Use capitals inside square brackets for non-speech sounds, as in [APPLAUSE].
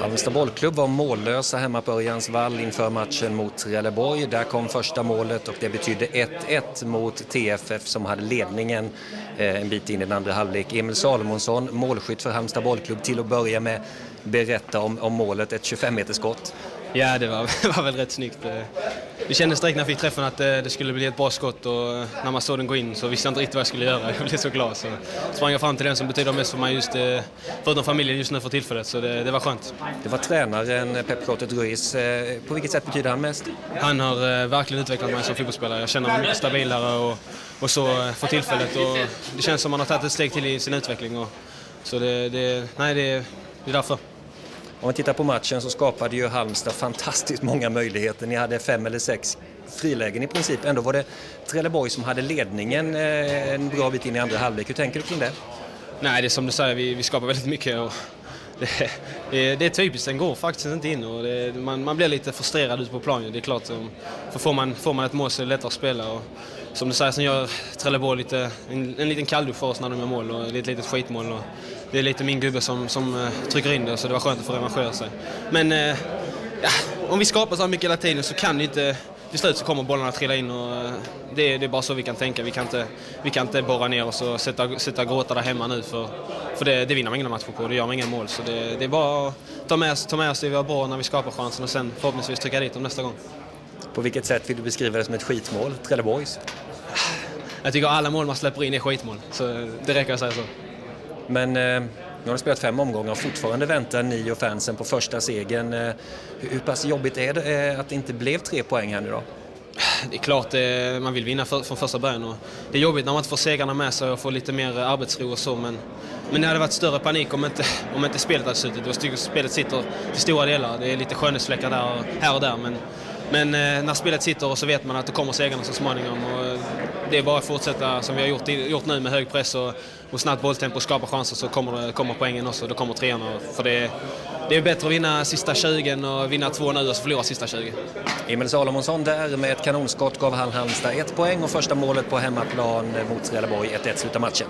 Halmstad bollklubb var mållösa hemma på Örjans vall inför matchen mot Trelleborg. Där kom första målet och det betydde 1-1 mot TFF som hade ledningen eh, en bit in i den andra halvlek. Emil Salomonsson, målskytt för Halmstad bollklubb, till att börja med berätta om, om målet, ett 25 meters skott. Ja, det var, [LAUGHS] var väl rätt snyggt. Eh, det kändes direkt när jag fick träffen att det skulle bli ett bra skott och när man såg den gå in så visste jag inte riktigt vad jag skulle göra. Jag blev så glad. Så sprang jag fram till den som betyder mest för mig, just, förutom familjen just nu för tillfället. Så det, det var skönt. Det var tränaren Pep Clotet Ruiz. På vilket sätt betyder han mest? Han har verkligen utvecklat mig som fotbollsspelare. Jag känner mig mycket stabilare och, och så för tillfället. Och det känns som att han har tagit ett steg till i sin utveckling. Och, så det, det, nej, det, det är därför. Om man tittar på matchen så skapade ju Halmstad fantastiskt många möjligheter. Ni hade fem eller sex frilägen i princip. Ändå var det Trelleborg som hade ledningen eh, en bra bit in i andra halvlek. Hur tänker du kring det? Nej, det är som du säger, vi, vi skapar väldigt mycket. Och [LAUGHS] det, det, det är typiskt, den går faktiskt inte in och det, man, man blir lite frustrerad ute på planen. Det är klart, för får man, får man ett mål så är det lättare att spela. Och som du säger, sen gör Trelleborg lite, en, en liten kalldusch för oss när de gör mål och det är ett litet skitmål. Och det är lite min gubbe som, som uh, trycker in det så det var skönt att få revanschera sig. Men uh, ja, om vi skapar så här mycket hela tiden så kan det inte till slut så kommer bollarna trilla in och eh, det, det, är bara så vi kan tänka. Vi kan inte, vi kan inte borra ner oss och sätta, sätta gråta där hemma nu för, för det, det vinner man inga matcher på, det gör man inga mål. Så det, det är bara att ta med, ta med oss det vi har bra när vi skapar chansen och sen förhoppningsvis trycka dit dem nästa gång. På vilket sätt vill du beskriva det som ett skitmål, Trelleborgs? Jag tycker alla mål man släpper in är skitmål, så det räcker att säga så. Men eh, nu har ni spelat fem omgångar och fortfarande väntar ni och fansen på första segern. Eh, hur pass jobbigt är det eh, att det inte blev tre poäng här nu då? Det är klart eh, man vill vinna för, från första början. Och det är jobbigt när man inte får segrarna med sig och får lite mer arbetsro och så. Men, men det hade varit större panik om inte, [LAUGHS] om inte spelet hade suttit. Spelet sitter till stora delar. Det är lite skönhetsfläckar där, här och där. Men, men eh, när spelet sitter så vet man att det kommer segrarna så småningom. Och eh, det är bara att fortsätta som vi har gjort, gjort nu med hög press och, och snabbt bolltempo och skapa chanser så kommer, det, kommer poängen också. Då kommer treorna. För det, det är bättre att vinna sista 20 än att vinna två nu och så förlora sista 20. Emil Salomonsson där med ett kanonskott gav han Halmstad ett poäng och första målet på hemmaplan mot Trelleborg 1-1 slutar matchen.